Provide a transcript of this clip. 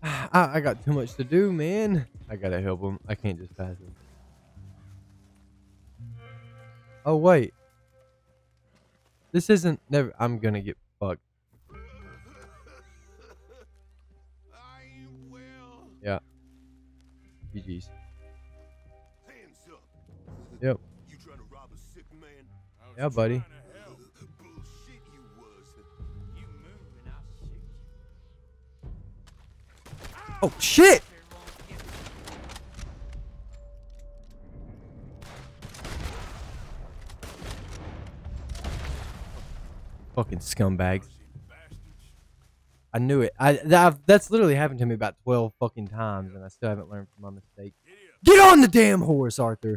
I, I got too much to do, man. I gotta help him. I can't just pass him. Oh wait. This isn't never I'm gonna get fucked. Yeah. GG's. Hands up. Yep. You trying to rob a sick man? Yeah, buddy. Oh shit! Fucking scumbags. I knew it. I that, that's literally happened to me about twelve fucking times, and I still haven't learned from my mistake. Get on the damn horse, Arthur.